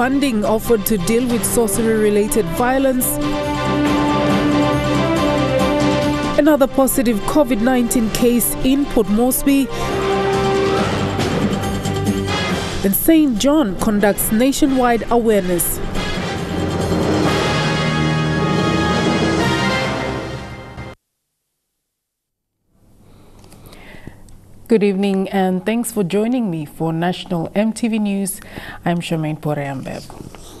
funding offered to deal with sorcery-related violence. Another positive COVID-19 case in Port Moresby. And St. John conducts nationwide awareness. Good evening and thanks for joining me for National EMTV News. I'm Charmaine Poreambeb.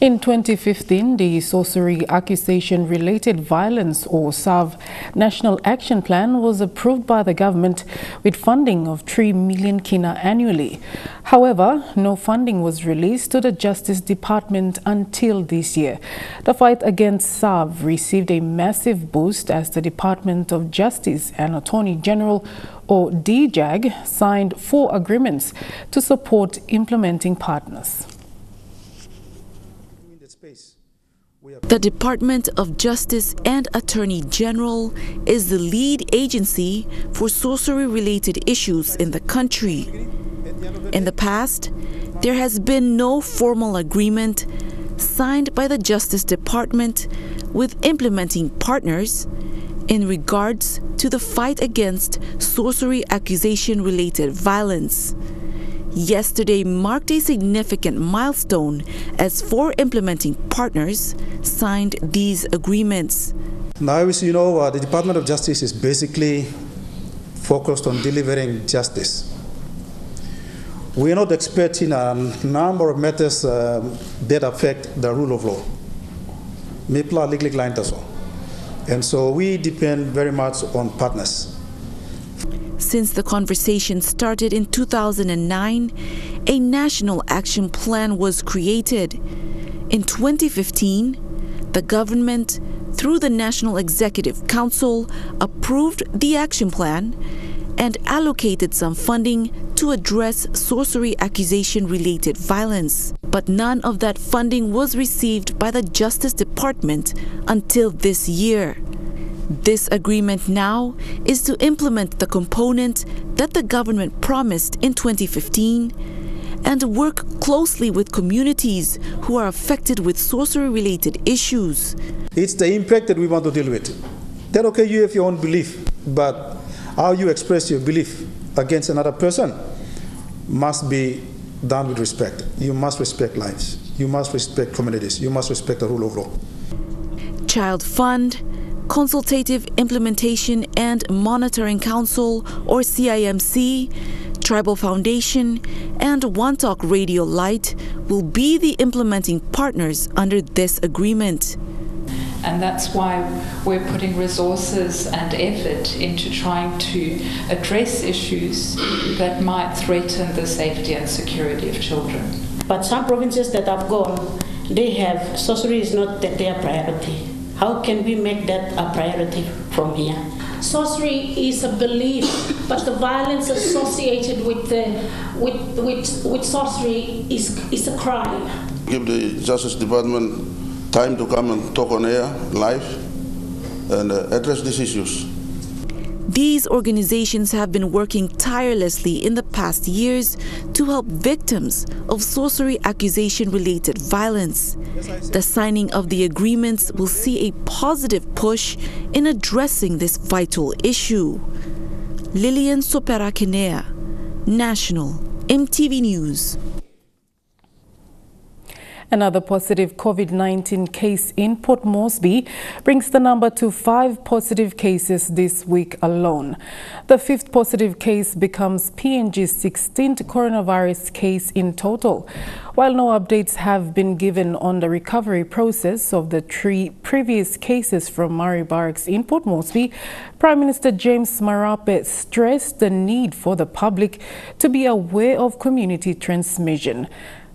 In 2015, the Sorcery Accusation Related Violence or SAV National Action Plan was approved by the government with funding of 3 million kina annually. However, no funding was released to the Justice Department until this year. The fight against SAV received a massive boost as the Department of Justice and Attorney General or DJAG signed four agreements to support implementing partners. The Department of Justice and Attorney General is the lead agency for sorcery-related issues in the country. In the past, there has been no formal agreement signed by the Justice Department with implementing partners in regards to the fight against sorcery accusation-related violence yesterday marked a significant milestone as four implementing partners signed these agreements. Now, as you know, uh, the Department of Justice is basically focused on delivering justice. We are not expecting a number of matters uh, that affect the rule of law. MIPLA legally client as well. And so we depend very much on partners. Since the conversation started in 2009, a national action plan was created. In 2015, the government, through the National Executive Council, approved the action plan and allocated some funding to address sorcery accusation related violence. But none of that funding was received by the Justice Department until this year. This agreement now is to implement the component that the government promised in 2015 and work closely with communities who are affected with sorcery related issues. It's the impact that we want to deal with. Then, okay, you have your own belief, but how you express your belief against another person must be done with respect. You must respect lives. You must respect communities. You must respect the rule of law. Child Fund, Consultative Implementation and Monitoring Council, or CIMC, Tribal Foundation, and One Talk Radio Light will be the implementing partners under this agreement. And that's why we're putting resources and effort into trying to address issues that might threaten the safety and security of children. But some provinces that have gone, they have sorcery is not their priority. How can we make that a priority from here? Sorcery is a belief, but the violence associated with the with with, with sorcery is is a crime. Give the Justice Department time to come and talk on air live and uh, address these issues. These organizations have been working tirelessly in the past years to help victims of sorcery accusation related violence. The signing of the agreements will see a positive push in addressing this vital issue. Lillian Sopera Kinea, National, EMTV News. Another positive COVID-19 case in Port Moresby brings the number to five positive cases this week alone. The fifth positive case becomes PNG's 16th coronavirus case in total. While no updates have been given on the recovery process of the three previous cases from Murray Barracks in Port Moresby, Prime Minister James Marape stressed the need for the public to be aware of community transmission.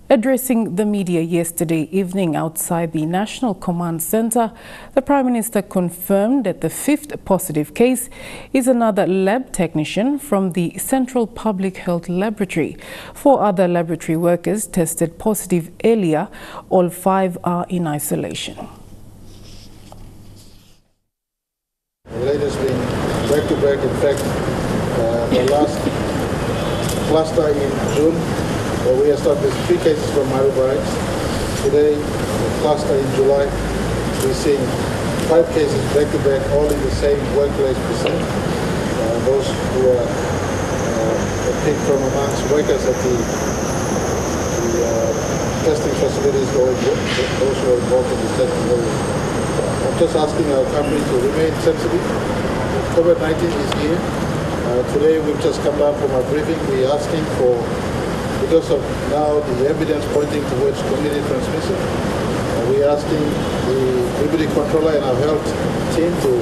Addressing the media yesterday evening outside the National Command Center, the Prime Minister confirmed that the fifth positive case is another lab technician from the Central Public Health Laboratory. Four other laboratory workers tested positive earlier. All five are in isolation. It has been back to back. In fact, uh, the last cluster in June where we established three cases from Maru Today, the cluster in July, we're seeing five cases back to back, all in the same workplace. Uh, those who are uh, picked from amongst workers at the, the uh, testing facilities or those who are involved in the testing areas. I'm just asking our company to remain sensitive. COVID-19 is here. Uh, today we've just come down from our briefing. We're asking for, because of now the evidence pointing towards community transmission, we're asking the deputy controller and our health team to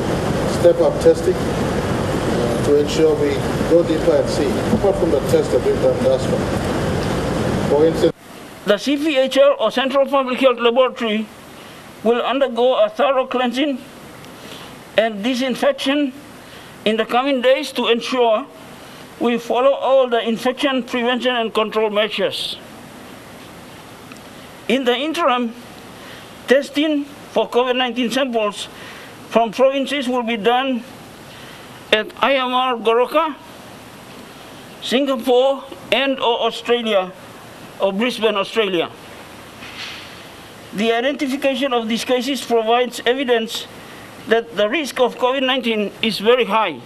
step up testing uh, to ensure we go deeper and see, apart from the test that we've done thus far. For instance, the CPHL or Central Public Health Laboratory will undergo a thorough cleansing and disinfection in the coming days to ensure we follow all the infection prevention and control measures. In the interim, testing for COVID-19 samples from provinces will be done at IMR Goroka, Singapore, and or Australia, or Brisbane, Australia. The identification of these cases provides evidence that the risk of COVID-19 is very high.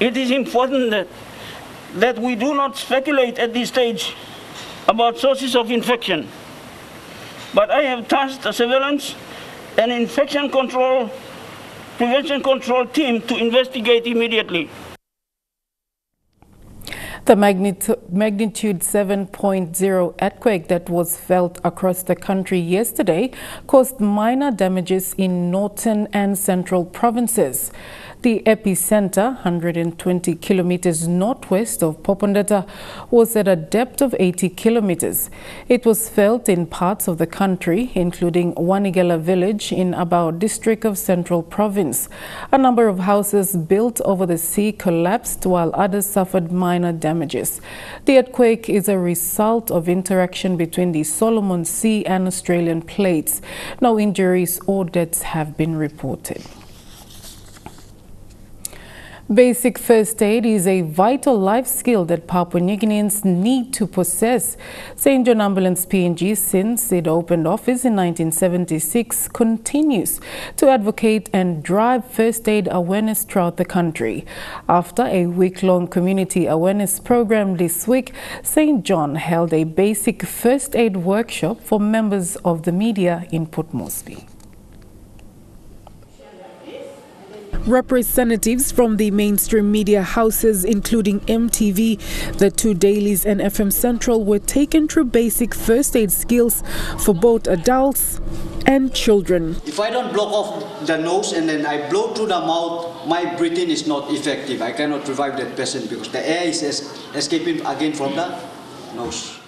It is important that, that we do not speculate at this stage about sources of infection. But I have tasked a surveillance and infection control, prevention control team to investigate immediately. The magnitude 7.0 earthquake that was felt across the country yesterday caused minor damages in northern and central provinces. The epicenter, 120 kilometers northwest of Popondetta, was at a depth of 80 kilometers. It was felt in parts of the country, including Wanigela village in Abau district of Central Province. A number of houses built over the sea collapsed while others suffered minor damages. The earthquake is a result of interaction between the Solomon Sea and Australian plates. No injuries or deaths have been reported. Basic first aid is a vital life skill that Papua New Guineans need to possess. St. John Ambulance PNG, since it opened office in 1976, continues to advocate and drive first aid awareness throughout the country. After a week-long community awareness program this week, St. John held a basic first aid workshop for members of the media in Port Moresby. Representatives from the mainstream media houses, including EMTV, the two dailies, and FM Central, were taken through basic first aid skills for both adults and children. If I don't block off the nose and then I blow through the mouth, my breathing is not effective. I cannot revive that person because the air is escaping again from the nose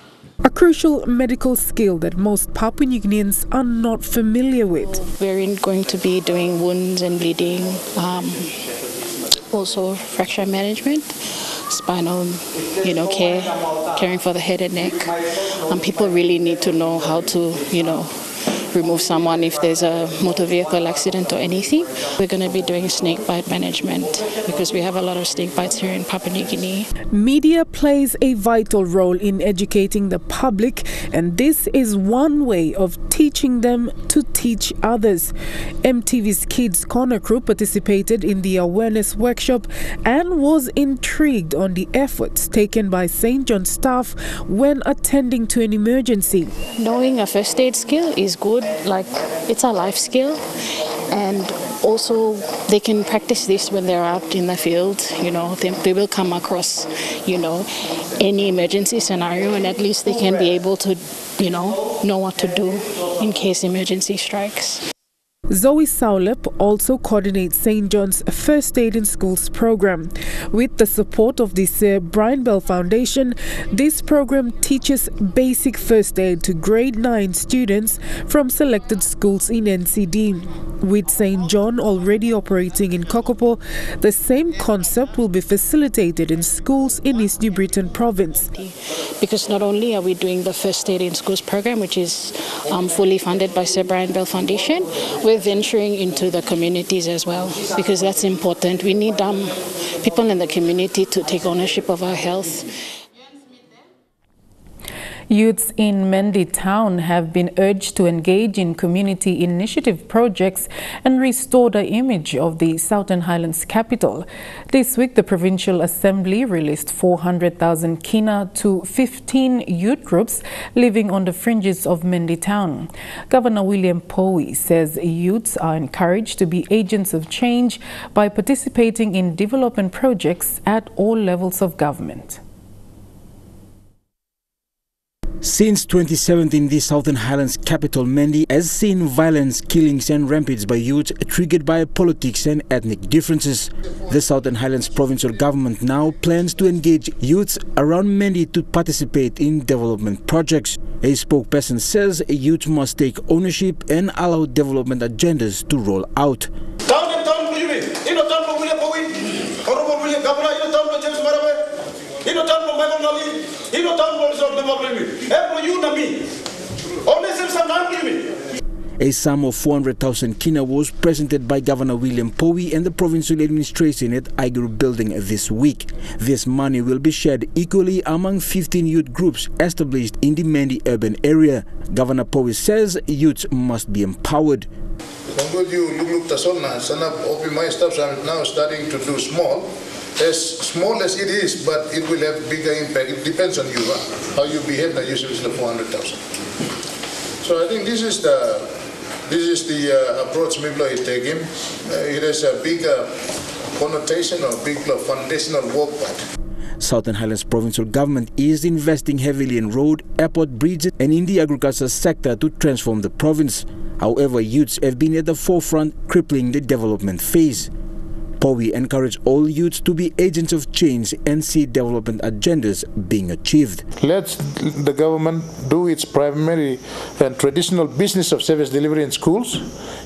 a crucial medical skill that most Papua New Guineans are not familiar with. We're going to be doing wounds and bleeding, um, also fracture management, spinal, you know, care, caring for the head and neck. Um, people really need to know how to, you know, remove someone if there's a motor vehicle accident or anything. We're going to be doing snake bite management because we have a lot of snake bites here in Papua New Guinea. Media plays a vital role in educating the public, and this is one way of teaching them to teach others. EMTV's Kids Corner crew participated in the awareness workshop and was intrigued on the efforts taken by St. John staff when attending to an emergency. Knowing a first aid skill is good like it's a life skill. And also they can practice this when they're out in the field you know they, they will come across you know any emergency scenario and at least they can be able to you know know what to do in case emergency strikes Zoe Saulep also coordinates St. John's First Aid in Schools program. With the support of the Sir Brian Bell Foundation, this program teaches basic first aid to grade 9 students from selected schools in NCD. With St. John already operating in Kokopo, the same concept will be facilitated in schools in East New Britain province. Because not only are we doing the First Aid in Schools program, which is um, fully funded by Sir Brian Bell Foundation, we're venturing into the communities as well because that's important. We need um, people in the community to take ownership of our health. Youths in Mendi town have been urged to engage in community initiative projects and restore the image of the Southern Highlands capital. This week, the Provincial Assembly released 400,000 kina to 15 youth groups living on the fringes of Mendi town. Governor William Powi says youths are encouraged to be agents of change by participating in development projects at all levels of government. Since 2017, the Southern Highlands capital Mendi has seen violence, killings and rampages by youth triggered by politics and ethnic differences. The Southern Highlands provincial government now plans to engage youths around Mendi to participate in development projects. A spokesperson says youth must take ownership and allow development agendas to roll out. Ino tanto Michael Nali, ino tanto Lord Development. Every you na me. Only some me. A sum of 400,000 kina was presented by Governor William Powi and the provincial administration at Iguru Building this week. This money will be shared equally among 15 youth groups established in the Mendi urban area. Governor Powi says youths must be empowered. Some you look look the sun now. Some of my stuff I'm now starting to do small as small as it is, but it will have bigger impact. It depends on you, how you behave. Now, usually it's the 400,000. So I think this is the this is the uh, approach Miblo is taking. Uh, it has a bigger connotation or bigger foundational work part. Southern Highlands provincial government is investing heavily in road, airport, bridges and in the agriculture sector to transform the province. However, youths have been at the forefront crippling the development phase. Powi encouraged all youths to be agents of change and see development agendas being achieved. Let the government do its primary and traditional business of service delivery in schools,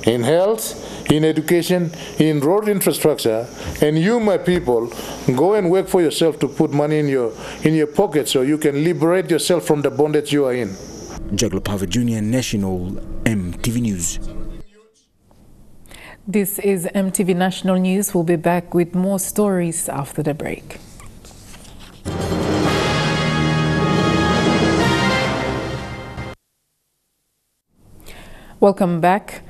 in health, in education, in road infrastructure, and you, my people, go and work for yourself to put money in your in your pocket so you can liberate yourself from the bondage you are in. Jaglo Pava Jr. National EMTV News. This is EMTV National News. We'll be back with more stories after the break. Welcome back.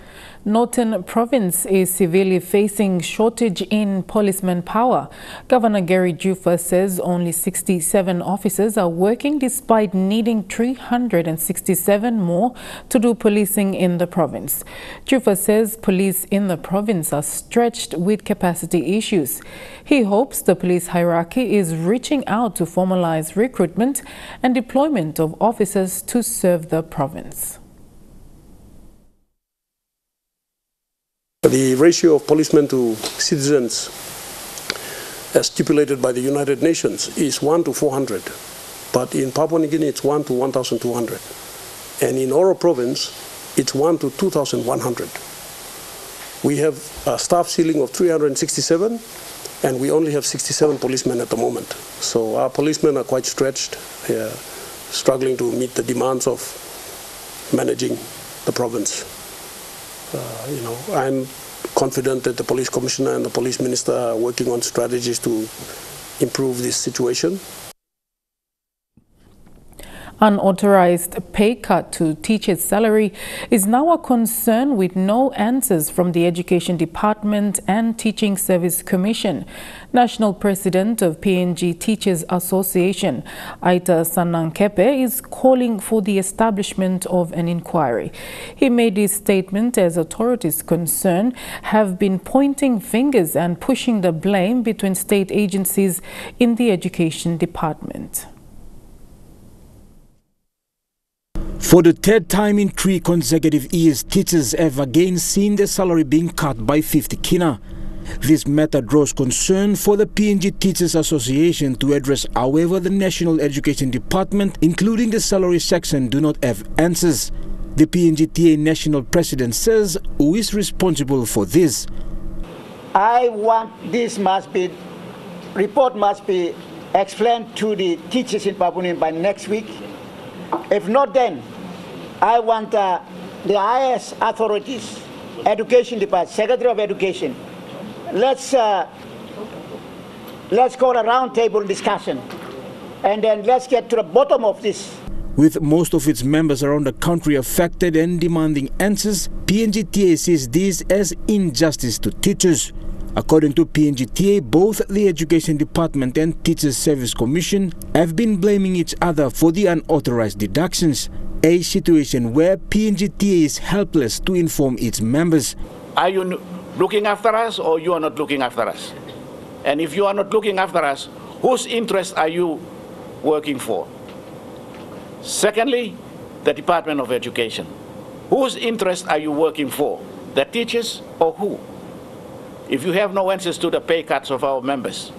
Northern Province is severely facing shortage in policeman power. Governor Gary Juffa says only 67 officers are working despite needing 367 more to do policing in the province. Juffa says police in the province are stretched with capacity issues. He hopes the police hierarchy is reaching out to formalize recruitment and deployment of officers to serve the province. The ratio of policemen to citizens as stipulated by the United Nations is 1 to 400. But in Papua New Guinea, it's 1 to 1,200. And in Oro province, it's 1 to 2,100. We have a staff ceiling of 367, and we only have 67 policemen at the moment. So our policemen are quite stretched, struggling to meet the demands of managing the province. Uh, you know, I'm confident that the police commissioner and the police minister are working on strategies to improve this situation. Unauthorized pay cut to teachers' salary is now a concern with no answers from the Education Department and Teaching Service Commission. National President of PNG Teachers Association, Aita Sanankepe, is calling for the establishment of an inquiry. He made this statement as authorities concerned have been pointing fingers and pushing the blame between state agencies in the Education Department. For the third time in three consecutive years, teachers have again seen their salary being cut by 50 kina. This matter draws concern for the PNG Teachers Association to address however the National Education Department, including the salary section, do not have answers. The PNGTA National President says who is responsible for this. I want this must be, report must be explained to the teachers in Papua New Guinea by next week. If not then, I want uh, the highest authorities, Education Department, Secretary of Education, let's, uh, let's call a roundtable discussion and then let's get to the bottom of this. With most of its members around the country affected and demanding answers, PNGTA sees this as injustice to teachers. According to PNGTA, both the Education Department and Teachers Service Commission have been blaming each other for the unauthorized deductions, a situation where PNGTA is helpless to inform its members. Are you looking after us or you are not looking after us? And if you are not looking after us, whose interest are you working for? Secondly, the Department of Education. Whose interest are you working for? The teachers or who? If you have no answers to the pay cuts of our members,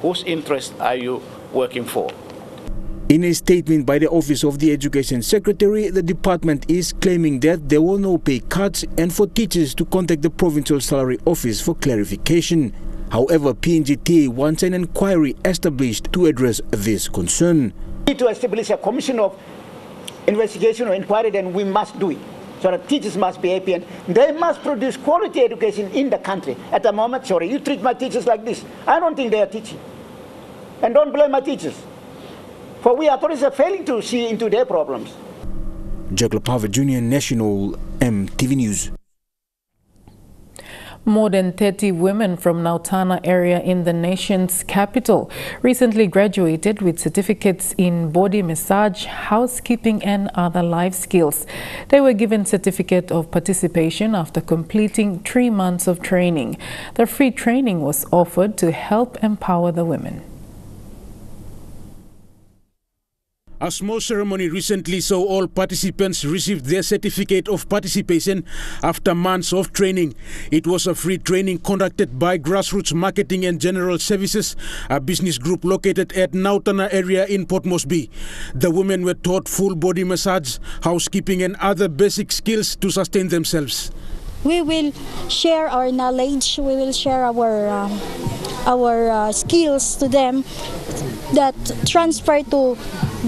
whose interest are you working for? In a statement by the Office of the Education Secretary, the department is claiming that there were no pay cuts and for teachers to contact the Provincial Salary Office for clarification. However, PNGT wants an inquiry established to address this concern. We need to establish a commission of investigation or inquiry, then we must do it. So the teachers must be happy and they must produce quality education in the country. At the moment, sorry, you treat my teachers like this. I don't think they are teaching. And don't blame my teachers. For we authorities are failing to see into their problems. Jack Pava Jr. National EMTV News. More than 30 women from Nautana area in the nation's capital recently graduated with certificates in body massage, housekeeping and other life skills. They were given certificate of participation after completing three months of training. The free training was offered to help empower the women. A small ceremony recently saw all participants receive their certificate of participation after months of training. It was a free training conducted by Grassroots Marketing and General Services, a business group located at Nautana area in Port Moresby. The women were taught full body massage, housekeeping and other basic skills to sustain themselves. We will share our knowledge, we will share our um, our uh, skills to them that transfer to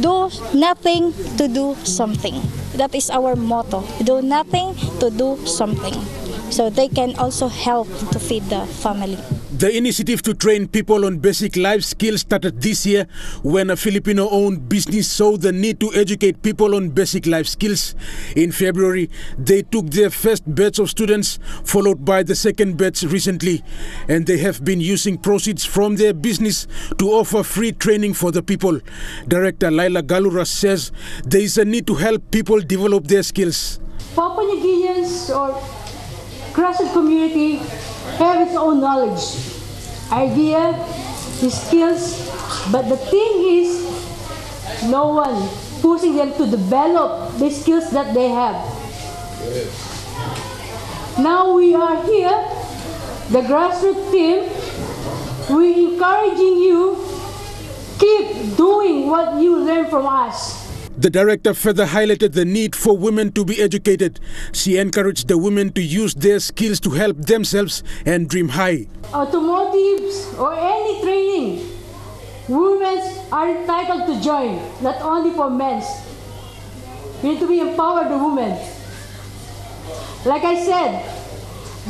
do nothing to do something. That is our motto. Do nothing to do something. So they can also help to feed the family. The initiative to train people on basic life skills started this year when a Filipino owned business saw the need to educate people on basic life skills. In February, they took their first batch of students, followed by the second batch recently. And they have been using proceeds from their business to offer free training for the people. Director Laila Galura says there is a need to help people develop their skills. Papua New Guineans or grassroots community have its own knowledge, idea, skills, but the thing is, no one pushing them to develop the skills that they have. Now we are here, the grassroots team, we encouraging you, keep doing what you learn from us. The director further highlighted the need for women to be educated. She encouraged the women to use their skills to help themselves and dream high. Automotives or any training, women are entitled to join, not only for men. We need to be empowered the women. Like I said,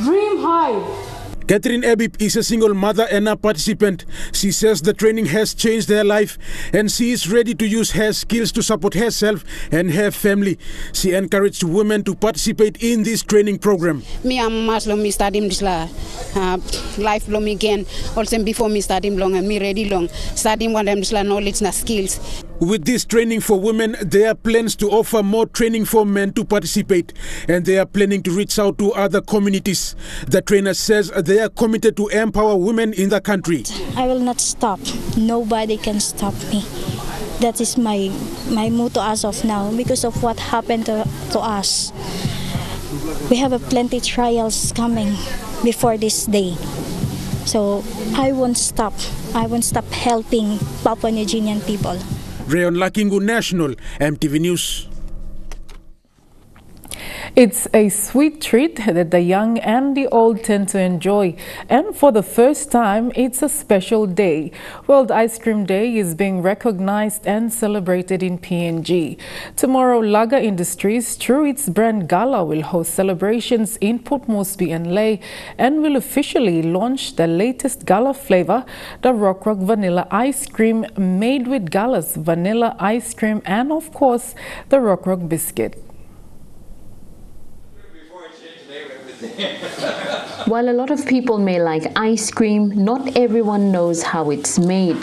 dream high. Catherine Ebib is a single mother and a participant. She says the training has changed her life and she is ready to use her skills to support herself and her family. She encouraged women to participate in this training program. Me mas long me study this la uh, life long again. Also before me study long and me ready long. Studying one them knowledge na skills. With this training for women, there are plans to offer more training for men to participate, and they are planning to reach out to other communities. The trainer says they are committed to empower women in the country. I will not stop. Nobody can stop me. That is my my motto as of now because of what happened to, to us. We have a plenty trials coming before this day. So I won't stop. I won't stop helping Papua New Guinean people. Rayon Lakingu National, MTV News. It's a sweet treat that the young and the old tend to enjoy. And for the first time, it's a special day. World Ice Cream Day is being recognized and celebrated in PNG. Tomorrow, Laga Industries, through its brand Gala, will host celebrations in Port Moresby and Lae and will officially launch the latest Gala flavor, the Rock Rock Vanilla Ice Cream, made with Gala's vanilla ice cream and, of course, the Rock Rock biscuit. While a lot of people may like ice cream, not everyone knows how it's made.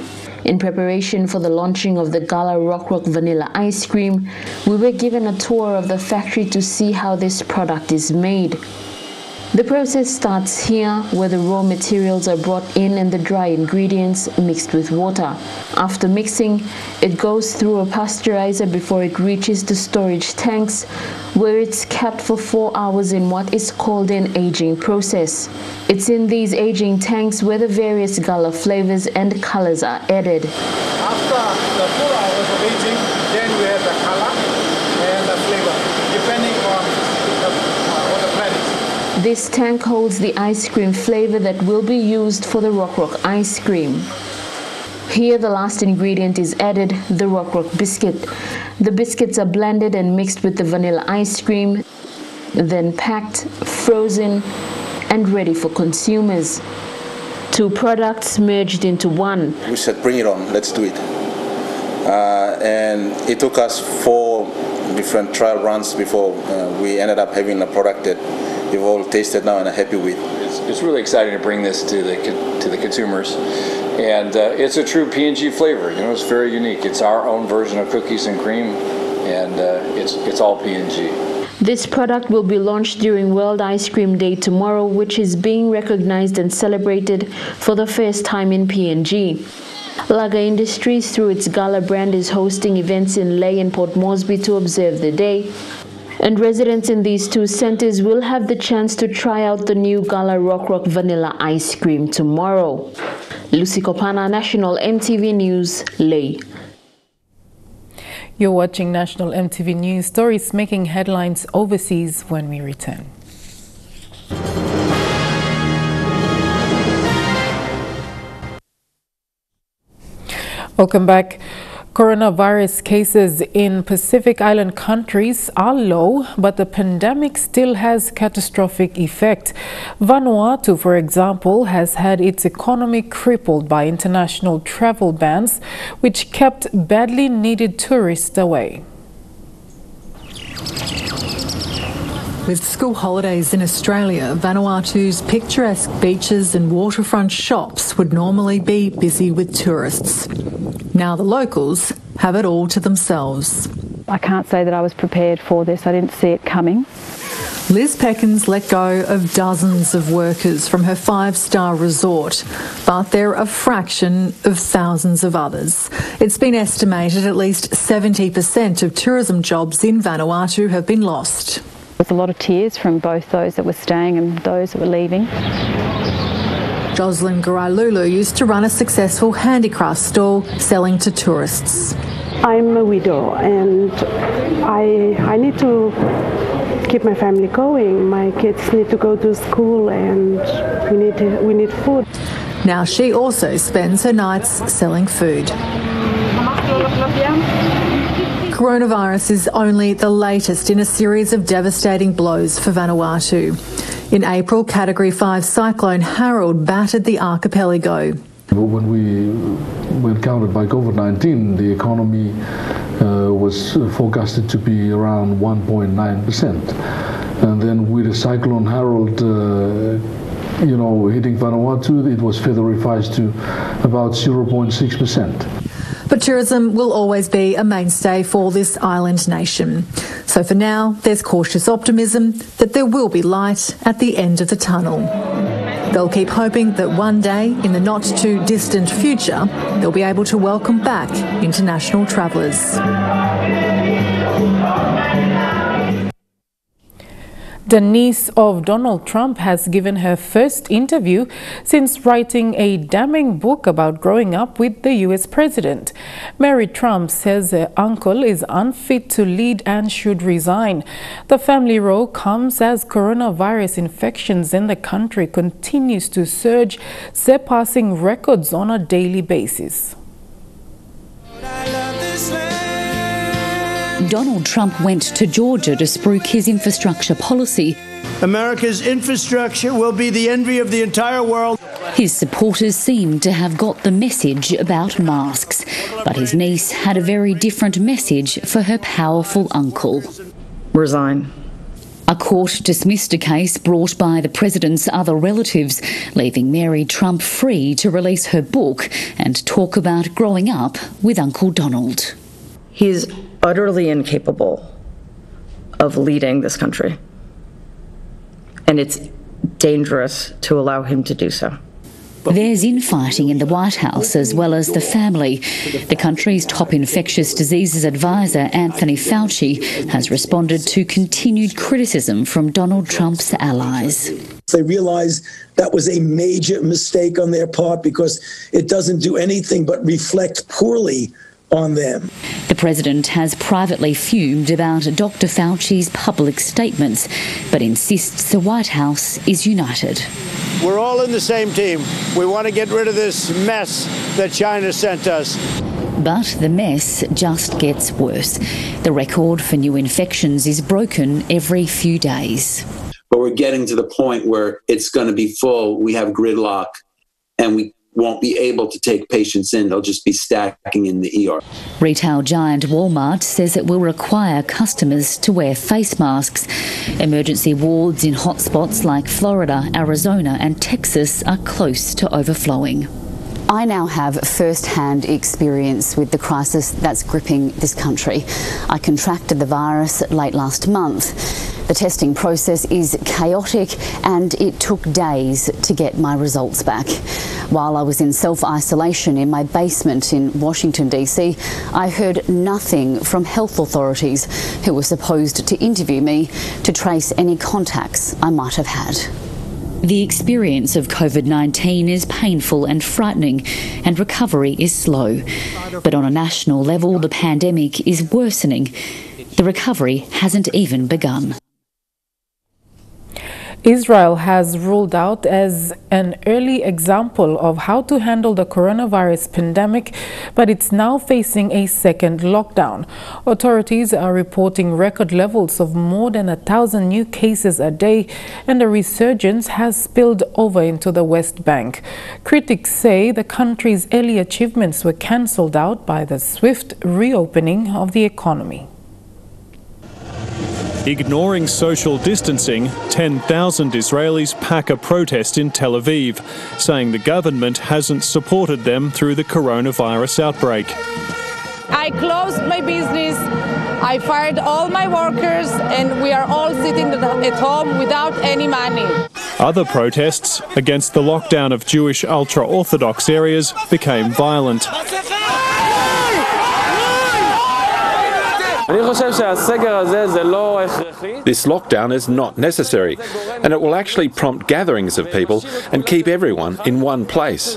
In preparation for the launching of the Gala Rock Rock Vanilla Ice Cream, we were given a tour of the factory to see how this product is made. The process starts here where the raw materials are brought in and the dry ingredients mixed with water. After mixing, it goes through a pasteurizer before it reaches the storage tanks where it's kept for four hours in what is called an aging process. It's in these aging tanks where the various gala flavors and colors are added. After the four hours of aging, then we have the color and the flavor, depending on the, uh, what the plan is. This tank holds the ice cream flavor that will be used for the Rock Rock ice cream. Here the last ingredient is added, the Rock Rock biscuit. The biscuits are blended and mixed with the vanilla ice cream, then packed, frozen, and ready for consumers. Two products merged into one. We said, bring it on, let's do it. Uh, and it took us four different trial runs before uh, we ended up having a product that you've all tasted now and are happy with. It's, it's really exciting to bring this to the to the consumers, and uh, it's a true PNG flavor. You know, it's very unique. It's our own version of cookies and cream, and uh, it's it's all PNG. This product will be launched during World Ice Cream Day tomorrow, which is being recognized and celebrated for the first time in PNG. Laga Industries, through its Gala brand, is hosting events in Lae and Port Moresby to observe the day. And residents in these two centers will have the chance to try out the new Gala Rock Rock Vanilla Ice Cream tomorrow. Lucy Kopana, National EMTV News, Lae. You're watching National EMTV News stories making headlines overseas when we return. Welcome back. Coronavirus cases in Pacific Island countries are low, but the pandemic still has catastrophic effect. Vanuatu, for example, has had its economy crippled by international travel bans, which kept badly needed tourists away. With school holidays in Australia, Vanuatu's picturesque beaches and waterfront shops would normally be busy with tourists. Now the locals have it all to themselves. I can't say that I was prepared for this. I didn't see it coming. Liz Peckins let go of dozens of workers from her five star resort, but they're a fraction of thousands of others. It's been estimated at least 70% of tourism jobs in Vanuatu have been lost. There's a lot of tears from both those that were staying and those that were leaving. Jocelyn Garailulu used to run a successful handicraft stall selling to tourists. I'm a widow and I, I need to keep my family going. My kids need to go to school and we need, to, we need food. Now she also spends her nights selling food. Coronavirus is only the latest in a series of devastating blows for Vanuatu. In April, Category 5 cyclone Harold battered the archipelago. When we were encountered by COVID 19, the economy uh, was forecasted to be around 1.9%. And then with cyclone Harold, uh, you know, hitting Vanuatu, it was further revised to about 0.6%. But tourism will always be a mainstay for this island nation. So for now, there's cautious optimism that there will be light at the end of the tunnel. They'll keep hoping that one day, in the not too distant future, they'll be able to welcome back international travellers. The niece of Donald Trump has given her first interview since writing a damning book about growing up with the U.S. president. Mary Trump says her uncle is unfit to lead and should resign. The family row comes as coronavirus infections in the country continues to surge, surpassing records on a daily basis. Donald Trump went to Georgia to spruik his infrastructure policy. America's infrastructure will be the envy of the entire world. His supporters seemed to have got the message about masks, but his niece had a very different message for her powerful uncle. Resign. A court dismissed a case brought by the president's other relatives, leaving Mary Trump free to release her book and talk about growing up with Uncle Donald. He's utterly incapable of leading this country. And it's dangerous to allow him to do so. There's infighting in the White House as well as the family. The country's top infectious diseases advisor, Anthony Fauci, has responded to continued criticism from Donald Trump's allies. They realize that was a major mistake on their part because it doesn't do anything but reflect poorly on them. The president has privately fumed about Dr. Fauci's public statements, but insists the White House is united. We're all in the same team. We want to get rid of this mess that China sent us. But the mess just gets worse. The record for new infections is broken every few days. But we're getting to the point where it's going to be full. We have gridlock and we won't be able to take patients in. They'll just be stacking in the ER. Retail giant Walmart says it will require customers to wear face masks. Emergency wards in hotspots like Florida, Arizona, and Texas are close to overflowing. I now have first hand experience with the crisis that's gripping this country. I contracted the virus late last month. The testing process is chaotic and it took days to get my results back. While I was in self isolation in my basement in Washington, D.C., I heard nothing from health authorities who were supposed to interview me to trace any contacts I might have had. The experience of COVID 19 is painful and frightening, and recovery is slow. But on a national level, the pandemic is worsening. The recovery hasn't even begun. Israel has ruled out as an early example of how to handle the coronavirus pandemic, but it's now facing a second lockdown. Authorities are reporting record levels of more than a thousand new cases a day, and the resurgence has spilled over into the West Bank. Critics say the country's early achievements were cancelled out by the swift reopening of the economy. Ignoring social distancing, 10,000 Israelis pack a protest in Tel Aviv, saying the government hasn't supported them through the coronavirus outbreak. I closed my business, I fired all my workers, and we are all sitting at home without any money. Other protests against the lockdown of Jewish ultra Orthodox areas became violent. This lockdown is not necessary, and it will actually prompt gatherings of people and keep everyone in one place.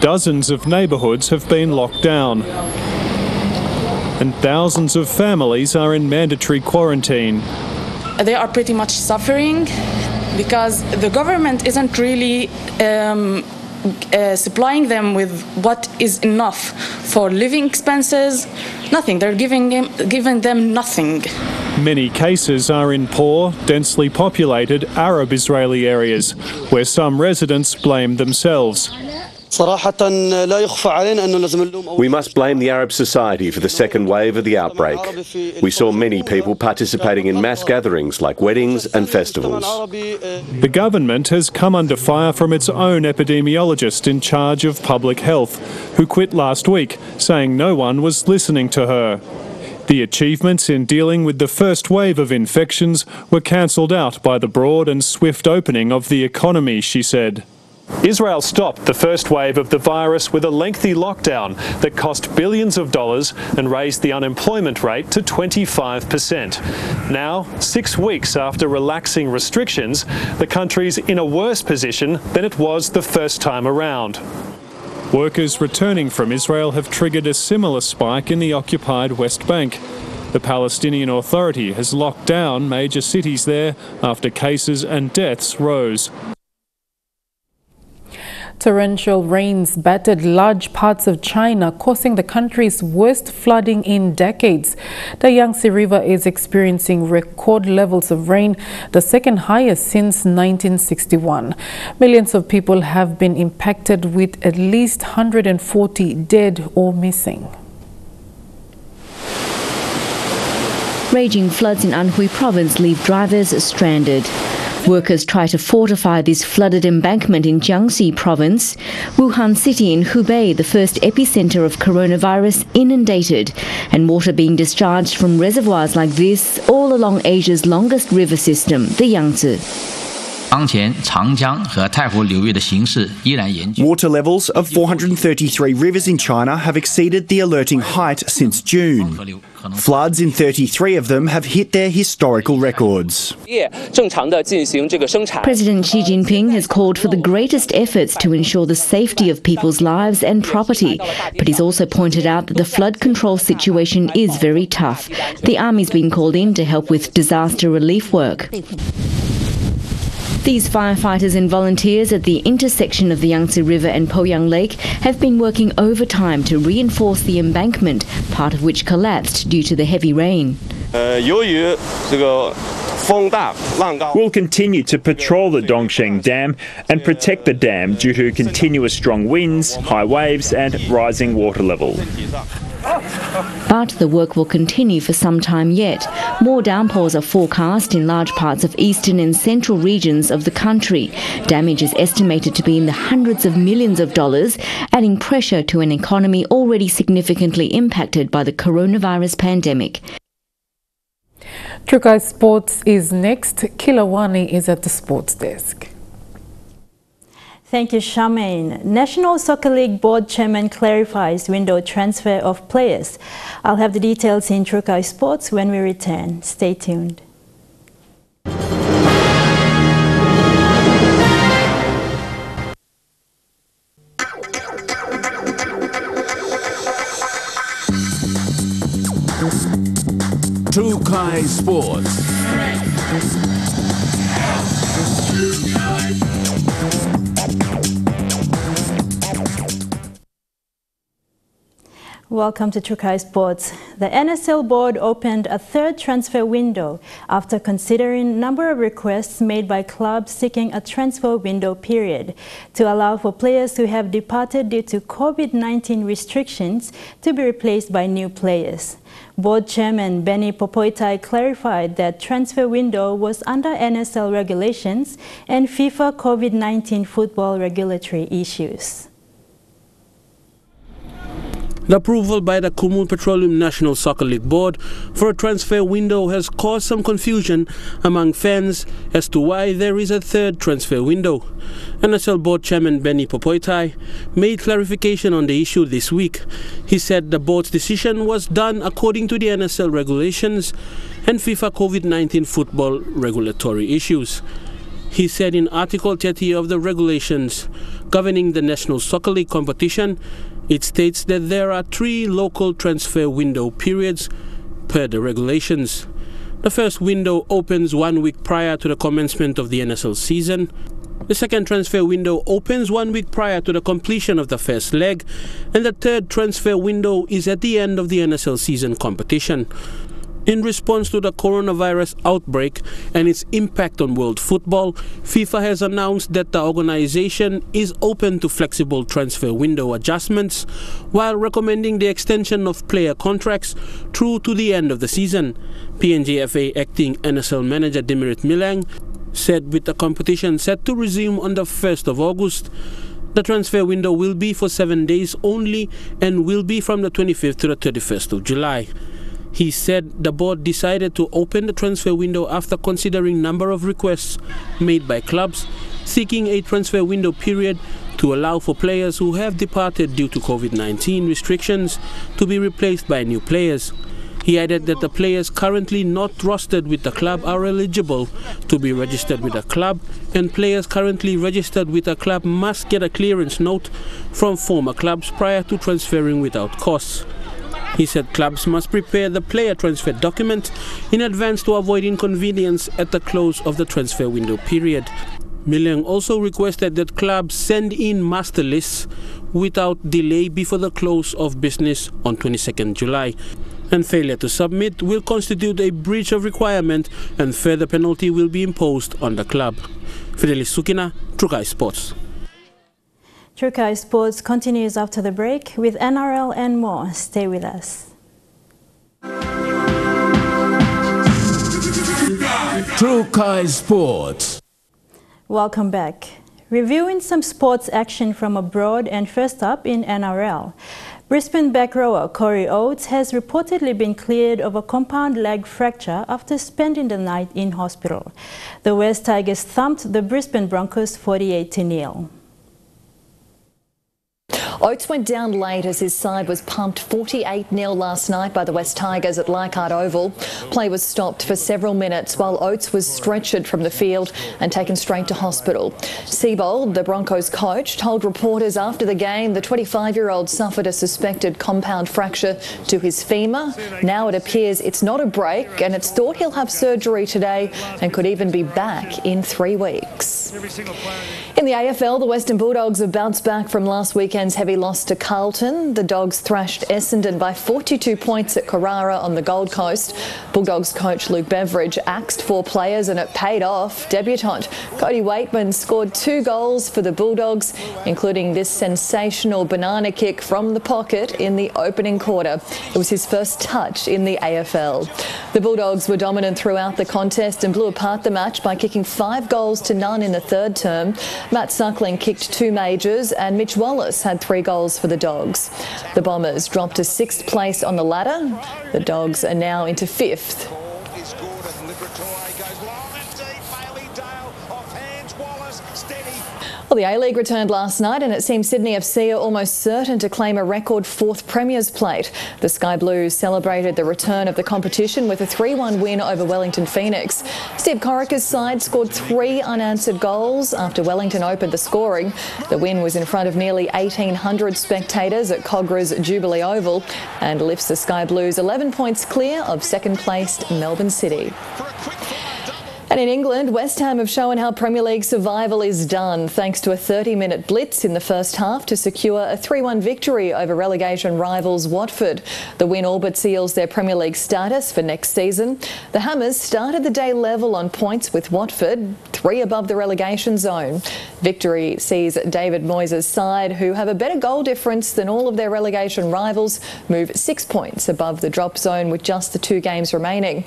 Dozens of neighbourhoods have been locked down, and thousands of families are in mandatory quarantine. They are pretty much suffering because the government isn't really um, uh, supplying them with what is enough for living expenses. Nothing. They're giving them, giving them nothing. Many cases are in poor, densely populated Arab Israeli areas, where some residents blame themselves. We must blame the Arab society for the second wave of the outbreak. We saw many people participating in mass gatherings like weddings and festivals. The government has come under fire from its own epidemiologist in charge of public health, who quit last week, saying no one was listening to her. The achievements in dealing with the first wave of infections were cancelled out by the broad and swift opening of the economy, she said. Israel stopped the first wave of the virus with a lengthy lockdown that cost billions of dollars and raised the unemployment rate to 25%. Now, six weeks after relaxing restrictions, the country's in a worse position than it was the first time around. Workers returning from Israel have triggered a similar spike in the occupied West Bank. The Palestinian Authority has locked down major cities there after cases and deaths rose. Torrential rains battered large parts of China, causing the country's worst flooding in decades. The Yangtze River is experiencing record levels of rain, the second highest since 1961. Millions of people have been impacted with at least 140 dead or missing. Raging floods in Anhui province leave drivers stranded. Workers try to fortify this flooded embankment in Jiangxi province. Wuhan city in Hubei, the first epicenter of coronavirus, inundated, and water being discharged from reservoirs like this all along Asia's longest river system, the Yangtze. Water levels of 433 rivers in China have exceeded the alerting height since June. Floods in 33 of them have hit their historical records. President Xi Jinping has called for the greatest efforts to ensure the safety of people's lives and property, but he's also pointed out that the flood control situation is very tough. The army's been called in to help with disaster relief work. These firefighters and volunteers at the intersection of the Yangtze River and Poyang Lake have been working overtime to reinforce the embankment, part of which collapsed due to the heavy rain. Uh, we'll continue to patrol the Dongsheng Dam and protect the dam due to continuous strong winds, high waves, and rising water level. But the work will continue for some time yet. More downpours are forecast in large parts of eastern and central regions of the country. Damage is estimated to be in the hundreds of millions of dollars, adding pressure to an economy already significantly impacted by the coronavirus pandemic. Trukai Sports is next. Kilawani is at the sports desk. Thank you, Charmaine. National Soccer League Board Chairman clarifies window transfer of players. I'll have the details in Trukai Sports when we return. Stay tuned. Trukai Sports. Welcome to Trukai Sports. The NSL board opened a third transfer window after considering a number of requests made by clubs seeking a transfer window period to allow for players who have departed due to COVID-19 restrictions to be replaced by new players. Board Chairman Benny Popoitai clarified that transfer window was under NSL regulations and FIFA COVID-19 football regulatory issues. The approval by the Kumul Petroleum National Soccer League Board for a transfer window has caused some confusion among fans as to why there is a third transfer window. NSL Board Chairman Benny Popoitai made clarification on the issue this week. He said the board's decision was done according to the NSL regulations and FIFA COVID-19 football regulatory issues. He said in Article 30 of the regulations governing the National Soccer League competition, it states that there are three local transfer window periods per the regulations. The first window opens one week prior to the commencement of the NSL season. The second transfer window opens one week prior to the completion of the first leg, and the third transfer window is at the end of the NSL season competition. In response to the coronavirus outbreak and its impact on world football, FIFA has announced that the organization is open to flexible transfer window adjustments while recommending the extension of player contracts through to the end of the season. PNGFA acting NSL manager Dimirit Milang said with the competition set to resume on the 1st of August, the transfer window will be for seven days only and will be from the 25th to the 31st of July. He said the board decided to open the transfer window after considering number of requests made by clubs seeking a transfer window period to allow for players who have departed due to COVID-19 restrictions to be replaced by new players. He added that the players currently not rostered with the club are eligible to be registered with a club and players currently registered with a club must get a clearance note from former clubs prior to transferring without costs. He said clubs must prepare the player transfer document in advance to avoid inconvenience at the close of the transfer window period. Miliang also requested that clubs send in master lists without delay before the close of business on 22nd July. And failure to submit will constitute a breach of requirement and further penalty will be imposed on the club. Fidelis Sukina, Trukai Sports. Trukai Sports continues after the break with NRL and more. Stay with us. Trukai Sports. Welcome back. Reviewing some sports action from abroad and first up in NRL. Brisbane back rower Corey Oates has reportedly been cleared of a compound leg fracture after spending the night in hospital. The West Tigers thumped the Brisbane Broncos 48 0. Oates went down late as his side was pumped 48-0 last night by the West Tigers at Leichhardt Oval. Play was stopped for several minutes while Oates was stretchered from the field and taken straight to hospital. Seibold, the Broncos coach, told reporters after the game the 25-year-old suffered a suspected compound fracture to his femur. Now it appears it's not a break and it's thought he'll have surgery today and could even be back in three weeks. In the AFL, the Western Bulldogs have bounced back from last weekend's heavy loss to Carlton. The Dogs thrashed Essendon by 42 points at Carrara on the Gold Coast. Bulldogs coach Luke Beveridge axed four players and it paid off. Debutant Cody Weightman scored two goals for the Bulldogs, including this sensational banana kick from the pocket in the opening quarter. It was his first touch in the AFL. The Bulldogs were dominant throughout the contest and blew apart the match by kicking five goals to none in the third term. Matt Suckling kicked two majors and Mitch Wallis had three goals for the Dogs. The Bombers dropped to sixth place on the ladder. The Dogs are now into fifth. Well, the A-League returned last night and it seems Sydney FC are almost certain to claim a record fourth Premier's plate. The Sky Blues celebrated the return of the competition with a 3-1 win over Wellington Phoenix. Steve Corica's side scored three unanswered goals after Wellington opened the scoring. The win was in front of nearly 1,800 spectators at Kogarah's Jubilee Oval and lifts the Sky Blues 11 points clear of second-placed Melbourne City. And in England, West Ham have shown how Premier League survival is done thanks to a 30-minute blitz in the first half to secure a 3-1 victory over relegation rivals Watford. The win all but seals their Premier League status for next season. The Hammers started the day level on points with Watford, three above the relegation zone. Victory sees David Moyes' side, who have a better goal difference than all of their relegation rivals, move six points above the drop zone with just the two games remaining.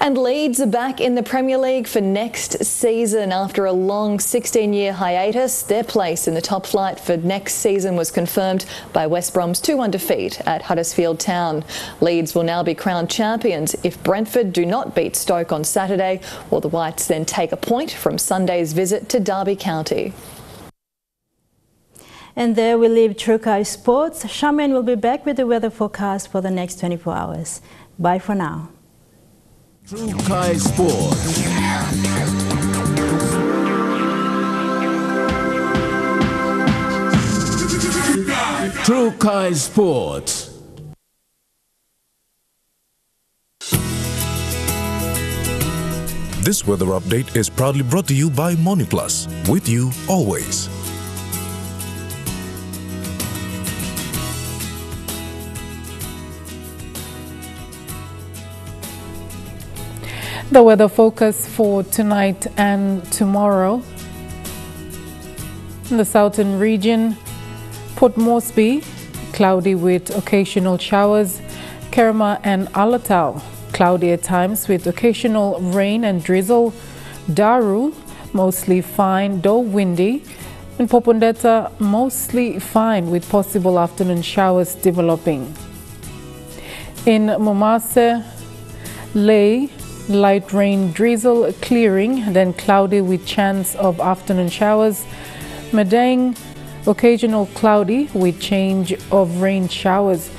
And Leeds are back in the Premier League for next season after a long 16-year hiatus. Their place in the top flight for next season was confirmed by West Brom's 2-1 defeat at Huddersfield Town. Leeds will now be crowned champions if Brentford do not beat Stoke on Saturday, or the Whites then take a point from Sunday's visit to Derby County. And there we leave Trukai Sports. Shaman will be back with the weather forecast for the next 24 hours. Bye for now. Trukai Sports. Trukai Sports. This weather update is proudly brought to you by Moniplus, with you always. The weather focus for tonight and tomorrow. In the southern region, Port Moresby, cloudy with occasional showers. Kerema and Alotau, cloudy at times with occasional rain and drizzle. Daru, mostly fine, though windy. And Popondetta, mostly fine with possible afternoon showers developing. In Momase, Lae, light rain drizzle clearing, then cloudy with chance of afternoon showers. Madang, occasional cloudy with change of rain showers.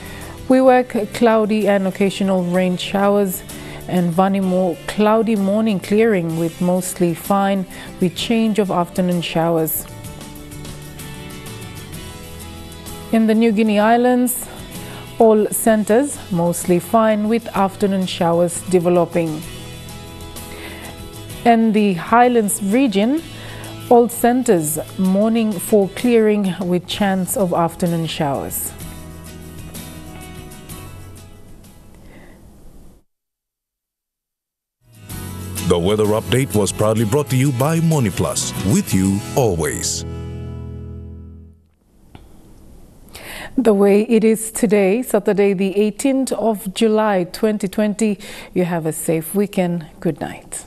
Wewak, cloudy and occasional rain showers. And Vanimo, cloudy morning clearing with mostly fine with change of afternoon showers. In the New Guinea Islands, all centers mostly fine with afternoon showers developing. In the Highlands region, all centers morning for clearing with chance of afternoon showers. The weather update was proudly brought to you by MoniPlus, with you always. The way it is today, Saturday, the 18th of July 2020, you have a safe weekend. Good night.